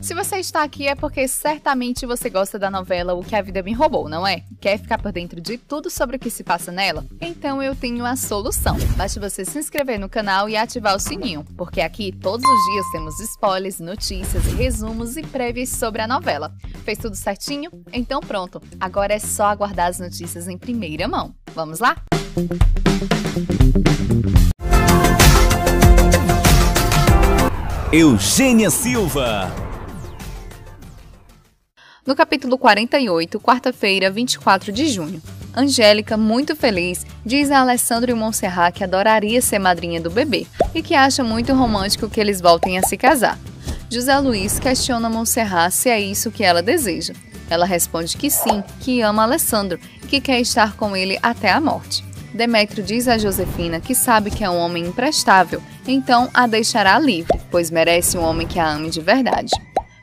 Se você está aqui é porque certamente você gosta da novela O que a Vida Me Roubou, não é? Quer ficar por dentro de tudo sobre o que se passa nela? Então eu tenho a solução. Basta você se inscrever no canal e ativar o sininho, porque aqui todos os dias temos spoilers, notícias, resumos e prévias sobre a novela. Fez tudo certinho? Então pronto. Agora é só aguardar as notícias em primeira mão. Vamos lá? Eugênia Silva no capítulo 48, quarta-feira, 24 de junho. Angélica, muito feliz, diz a Alessandro e Monserrat que adoraria ser madrinha do bebê e que acha muito romântico que eles voltem a se casar. José Luiz questiona Monserrat se é isso que ela deseja. Ela responde que sim, que ama Alessandro e que quer estar com ele até a morte. Demétrio diz a Josefina que sabe que é um homem imprestável, então a deixará livre, pois merece um homem que a ame de verdade.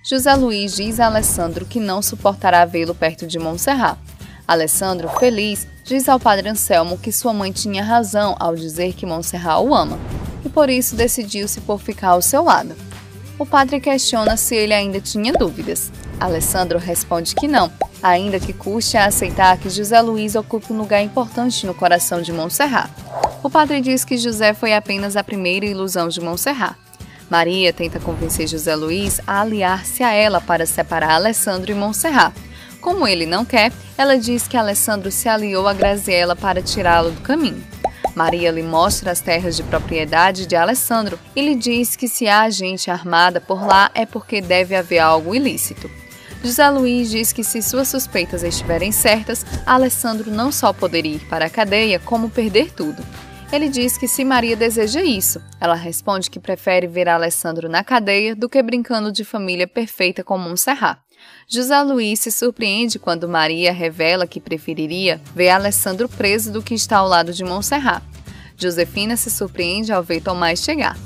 José Luiz diz a Alessandro que não suportará vê-lo perto de Montserrat. Alessandro, feliz, diz ao padre Anselmo que sua mãe tinha razão ao dizer que Montserrat o ama, e por isso decidiu-se por ficar ao seu lado. O padre questiona se ele ainda tinha dúvidas. Alessandro responde que não, ainda que custe a aceitar que José Luiz ocupe um lugar importante no coração de Montserrat. O padre diz que José foi apenas a primeira ilusão de Montserrat. Maria tenta convencer José Luiz a aliar-se a ela para separar Alessandro e Montserrat. Como ele não quer, ela diz que Alessandro se aliou a Graziella para tirá-lo do caminho. Maria lhe mostra as terras de propriedade de Alessandro e lhe diz que se há gente armada por lá é porque deve haver algo ilícito. José Luiz diz que se suas suspeitas estiverem certas, Alessandro não só poderia ir para a cadeia, como perder tudo. Ele diz que se Maria deseja isso, ela responde que prefere ver Alessandro na cadeia do que brincando de família perfeita com Montserrat. José Luiz se surpreende quando Maria revela que preferiria ver Alessandro preso do que estar ao lado de Montserrat. Josefina se surpreende ao ver Tomás chegar.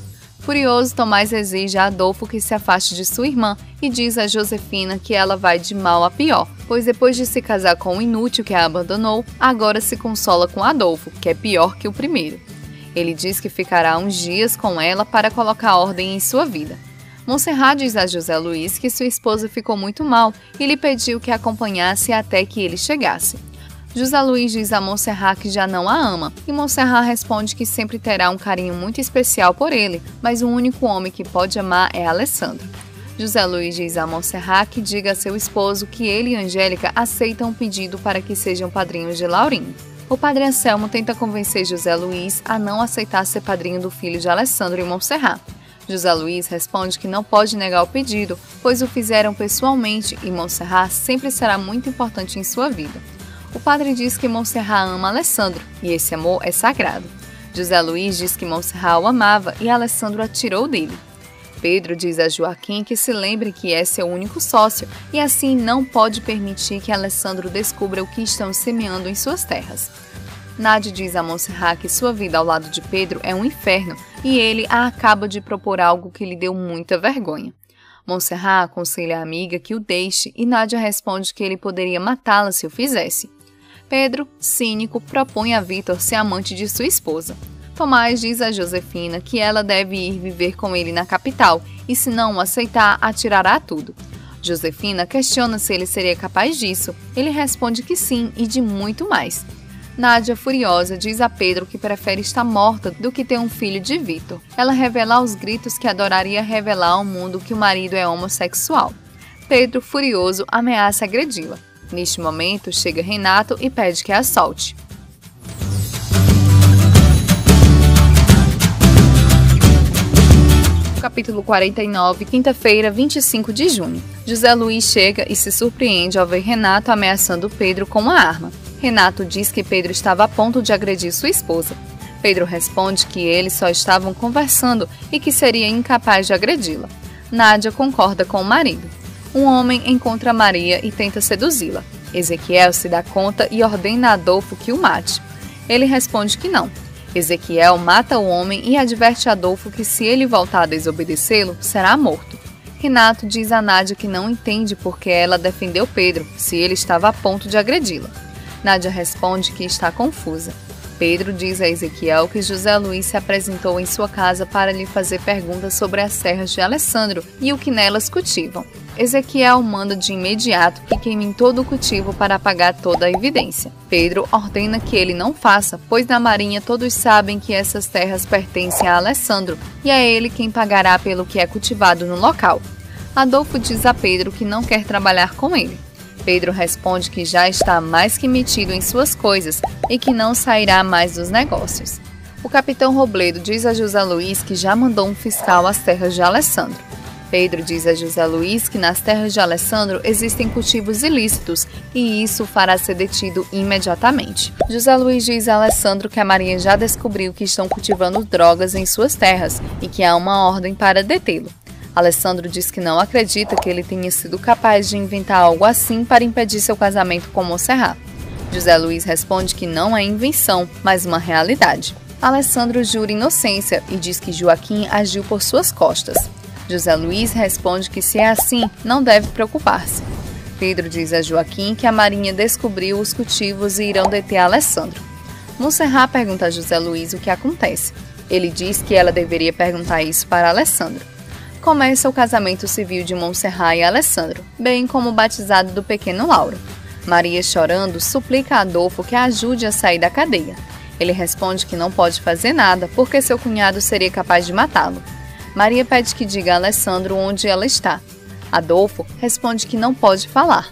Furioso, Tomás exige a Adolfo que se afaste de sua irmã e diz a Josefina que ela vai de mal a pior, pois depois de se casar com o inútil que a abandonou, agora se consola com Adolfo, que é pior que o primeiro. Ele diz que ficará uns dias com ela para colocar ordem em sua vida. Monserrat diz a José Luiz que sua esposa ficou muito mal e lhe pediu que a acompanhasse até que ele chegasse. José Luiz diz a Montserrat que já não a ama, e Montserrat responde que sempre terá um carinho muito especial por ele, mas o único homem que pode amar é Alessandro. José Luiz diz a Montserrat que diga a seu esposo que ele e Angélica aceitam o pedido para que sejam padrinhos de Laurinho. O padre Anselmo tenta convencer José Luiz a não aceitar ser padrinho do filho de Alessandro e Montserrat. José Luiz responde que não pode negar o pedido, pois o fizeram pessoalmente e Montserrat sempre será muito importante em sua vida. O padre diz que Montserrat ama Alessandro e esse amor é sagrado. José Luiz diz que Montserrat o amava e Alessandro a tirou dele. Pedro diz a Joaquim que se lembre que é seu único sócio e assim não pode permitir que Alessandro descubra o que estão semeando em suas terras. Nádia diz a Montserrat que sua vida ao lado de Pedro é um inferno e ele a acaba de propor algo que lhe deu muita vergonha. Montserrat aconselha a amiga que o deixe e Nádia responde que ele poderia matá-la se o fizesse. Pedro, cínico, propõe a Vitor ser amante de sua esposa. Tomás diz a Josefina que ela deve ir viver com ele na capital e, se não o aceitar, atirará tudo. Josefina questiona se ele seria capaz disso. Ele responde que sim e de muito mais. Nádia, furiosa, diz a Pedro que prefere estar morta do que ter um filho de Vitor. Ela revela aos gritos que adoraria revelar ao mundo que o marido é homossexual. Pedro, furioso, ameaça agredi-la. Neste momento, chega Renato e pede que a solte. Capítulo 49, quinta-feira, 25 de junho. José Luiz chega e se surpreende ao ver Renato ameaçando Pedro com uma arma. Renato diz que Pedro estava a ponto de agredir sua esposa. Pedro responde que eles só estavam conversando e que seria incapaz de agredi-la. Nádia concorda com o marido um homem encontra Maria e tenta seduzi-la. Ezequiel se dá conta e ordena a Adolfo que o mate. Ele responde que não. Ezequiel mata o homem e adverte Adolfo que se ele voltar a desobedecê-lo, será morto. Renato diz a Nádia que não entende porque ela defendeu Pedro, se ele estava a ponto de agredi-la. Nádia responde que está confusa. Pedro diz a Ezequiel que José Luiz se apresentou em sua casa para lhe fazer perguntas sobre as terras de Alessandro e o que nelas cultivam. Ezequiel manda de imediato que queimem todo o cultivo para apagar toda a evidência. Pedro ordena que ele não faça, pois na marinha todos sabem que essas terras pertencem a Alessandro e é ele quem pagará pelo que é cultivado no local. Adolfo diz a Pedro que não quer trabalhar com ele. Pedro responde que já está mais que metido em suas coisas e que não sairá mais dos negócios. O capitão Robledo diz a José Luiz que já mandou um fiscal às terras de Alessandro. Pedro diz a José Luiz que nas terras de Alessandro existem cultivos ilícitos e isso fará ser detido imediatamente. José Luiz diz a Alessandro que a Maria já descobriu que estão cultivando drogas em suas terras e que há uma ordem para detê-lo. Alessandro diz que não acredita que ele tenha sido capaz de inventar algo assim para impedir seu casamento com Monserrat. José Luiz responde que não é invenção, mas uma realidade. Alessandro jura inocência e diz que Joaquim agiu por suas costas. José Luiz responde que se é assim, não deve preocupar-se. Pedro diz a Joaquim que a Marinha descobriu os cultivos e irão deter Alessandro. Monserrat pergunta a José Luiz o que acontece. Ele diz que ela deveria perguntar isso para Alessandro começa o casamento civil de Montserrat e Alessandro, bem como o batizado do pequeno Lauro. Maria, chorando, suplica a Adolfo que a ajude a sair da cadeia. Ele responde que não pode fazer nada porque seu cunhado seria capaz de matá-lo. Maria pede que diga a Alessandro onde ela está. Adolfo responde que não pode falar.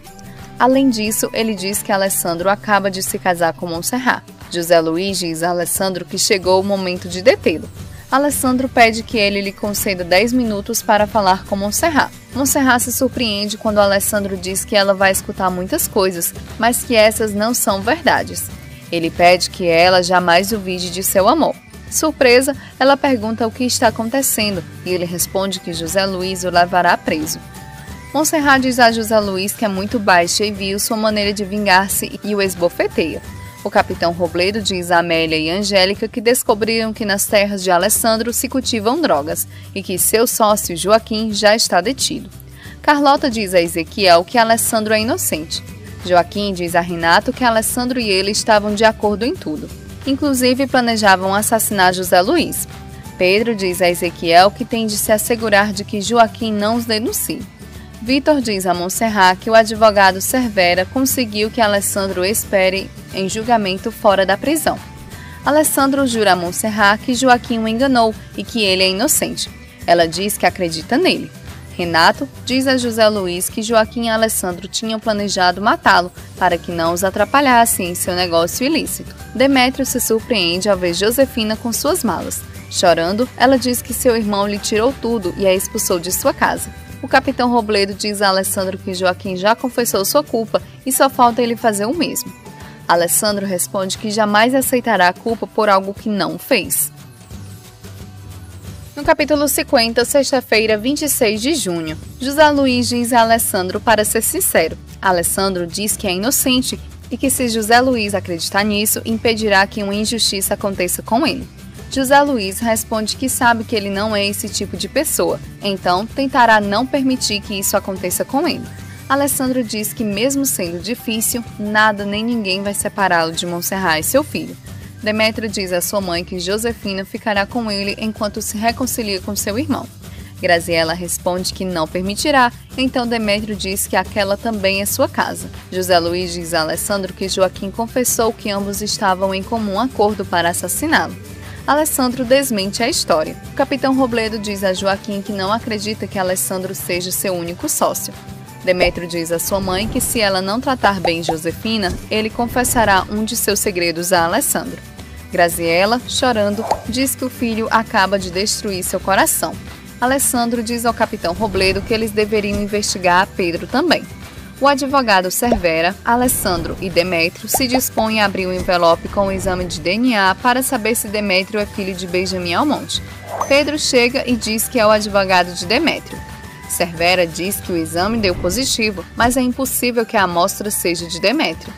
Além disso, ele diz que Alessandro acaba de se casar com Montserrat. José Luiz diz a Alessandro que chegou o momento de detê-lo. Alessandro pede que ele lhe conceda 10 minutos para falar com Monserrat. Monserrat se surpreende quando Alessandro diz que ela vai escutar muitas coisas, mas que essas não são verdades. Ele pede que ela jamais duvide de seu amor. Surpresa, ela pergunta o que está acontecendo e ele responde que José Luiz o levará preso. Monserrat diz a José Luiz que é muito baixa e viu sua maneira de vingar-se e o esbofeteia. O capitão Robledo diz a Amélia e Angélica que descobriram que nas terras de Alessandro se cultivam drogas e que seu sócio Joaquim já está detido. Carlota diz a Ezequiel que Alessandro é inocente. Joaquim diz a Renato que Alessandro e ele estavam de acordo em tudo. Inclusive planejavam assassinar José Luiz. Pedro diz a Ezequiel que tem de se assegurar de que Joaquim não os denuncie. Vitor diz a Monserrat que o advogado Cervera conseguiu que Alessandro espere em julgamento fora da prisão. Alessandro jura a Monserrat que Joaquim o enganou e que ele é inocente. Ela diz que acredita nele. Renato diz a José Luiz que Joaquim e Alessandro tinham planejado matá-lo para que não os atrapalhasse em seu negócio ilícito. Demétrio se surpreende ao ver Josefina com suas malas. Chorando, ela diz que seu irmão lhe tirou tudo e a expulsou de sua casa. O capitão Robledo diz a Alessandro que Joaquim já confessou sua culpa e só falta ele fazer o mesmo. Alessandro responde que jamais aceitará a culpa por algo que não fez. No capítulo 50, sexta-feira, 26 de junho, José Luiz diz a Alessandro para ser sincero. Alessandro diz que é inocente e que se José Luiz acreditar nisso, impedirá que uma injustiça aconteça com ele. José Luiz responde que sabe que ele não é esse tipo de pessoa, então tentará não permitir que isso aconteça com ele. Alessandro diz que, mesmo sendo difícil, nada nem ninguém vai separá-lo de Monserrat e seu filho. Demétrio diz à sua mãe que Josefina ficará com ele enquanto se reconcilia com seu irmão. Graziela responde que não permitirá, então Demétrio diz que aquela também é sua casa. José Luiz diz a Alessandro que Joaquim confessou que ambos estavam em comum acordo para assassiná-lo. Alessandro desmente a história. O capitão Robledo diz a Joaquim que não acredita que Alessandro seja seu único sócio. Demétrio diz à sua mãe que se ela não tratar bem Josefina, ele confessará um de seus segredos a Alessandro. Graziella, chorando, diz que o filho acaba de destruir seu coração. Alessandro diz ao capitão Robledo que eles deveriam investigar a Pedro também. O advogado Cervera, Alessandro e Demétrio se dispõem a abrir o um envelope com o exame de DNA para saber se Demétrio é filho de Benjamin Almonte. Pedro chega e diz que é o advogado de Demétrio. Cervera diz que o exame deu positivo, mas é impossível que a amostra seja de Demétrio.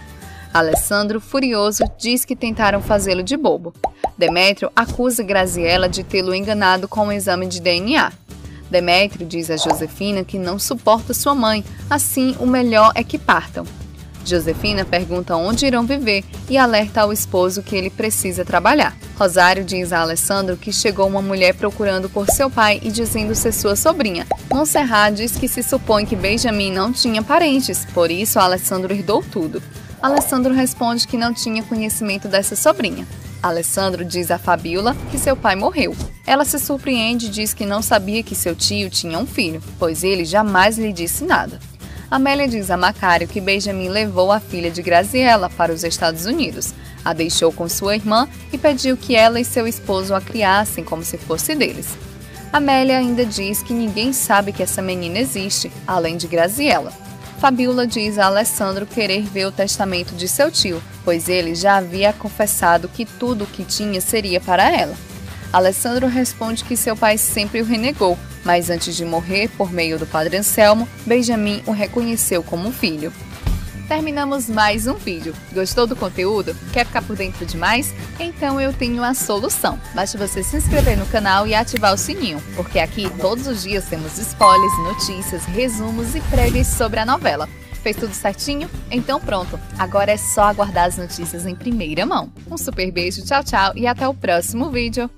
Alessandro, furioso, diz que tentaram fazê-lo de bobo. Demétrio acusa Graziella de tê-lo enganado com o exame de DNA. Demétrio diz a Josefina que não suporta sua mãe, assim o melhor é que partam. Josefina pergunta onde irão viver e alerta ao esposo que ele precisa trabalhar. Rosário diz a Alessandro que chegou uma mulher procurando por seu pai e dizendo ser sua sobrinha. Monserrat diz que se supõe que Benjamin não tinha parentes, por isso Alessandro herdou tudo. Alessandro responde que não tinha conhecimento dessa sobrinha. Alessandro diz a Fabiola que seu pai morreu. Ela se surpreende e diz que não sabia que seu tio tinha um filho, pois ele jamais lhe disse nada. Amélia diz a Macário que Benjamin levou a filha de Graziella para os Estados Unidos, a deixou com sua irmã e pediu que ela e seu esposo a criassem como se fosse deles. Amélia ainda diz que ninguém sabe que essa menina existe, além de Graziella. Fabiola diz a Alessandro querer ver o testamento de seu tio, pois ele já havia confessado que tudo o que tinha seria para ela. Alessandro responde que seu pai sempre o renegou, mas antes de morrer, por meio do padre Anselmo, Benjamin o reconheceu como filho. Terminamos mais um vídeo. Gostou do conteúdo? Quer ficar por dentro de mais? Então eu tenho a solução. Basta você se inscrever no canal e ativar o sininho, porque aqui todos os dias temos spoilers, notícias, resumos e prévias sobre a novela. Fez tudo certinho? Então pronto, agora é só aguardar as notícias em primeira mão. Um super beijo, tchau, tchau e até o próximo vídeo.